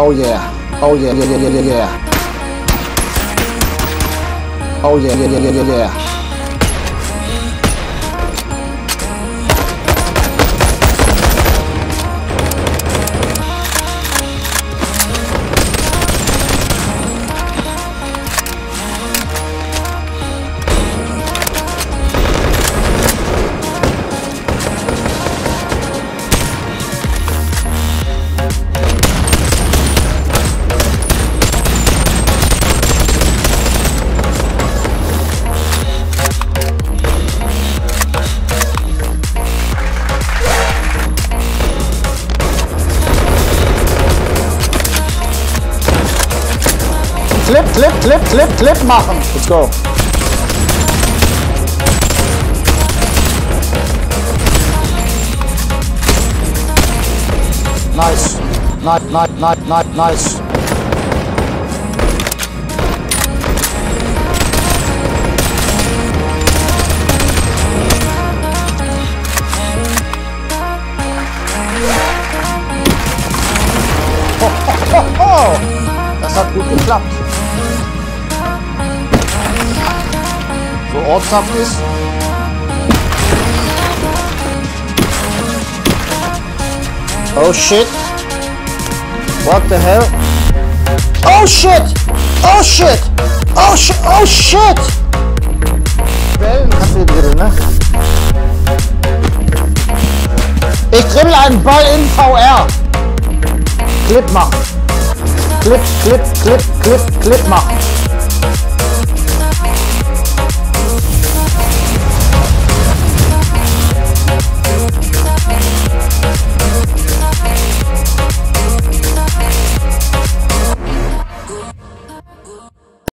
Oh yeah. Oh yeah, yeah, yeah, yeah, yeah. Oh yeah, yeah, yeah, yeah, yeah. Clip, clip, clip, clip, clip machen. Let's go. Nice. Nice, nice, nice, nice, nice. Hat gut geklappt. So ortshaft ist. Oh shit. What the hell? Oh shit! Oh shit! Oh shit! Oh shit! Wellenkathedral, ne? Ich dribbel einen Ball in VR. Clip machen. Clip, clip, clip, clip, clip machen.